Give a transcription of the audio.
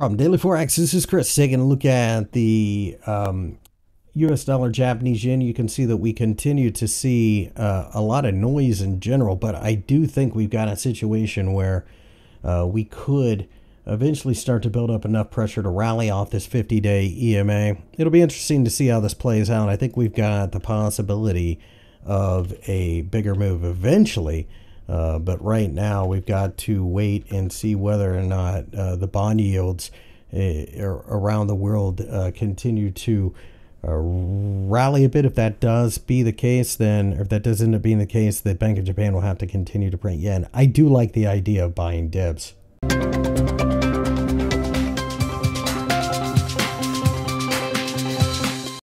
From Daily Forex, this is Chris taking a look at the um, US dollar Japanese yen. You can see that we continue to see uh, a lot of noise in general, but I do think we've got a situation where uh, we could eventually start to build up enough pressure to rally off this 50 day EMA. It'll be interesting to see how this plays out. I think we've got the possibility of a bigger move eventually. Uh, but right now, we've got to wait and see whether or not uh, the bond yields uh, around the world uh, continue to uh, rally a bit. If that does be the case, then if that does end up being the case, the Bank of Japan will have to continue to print yen. I do like the idea of buying dips.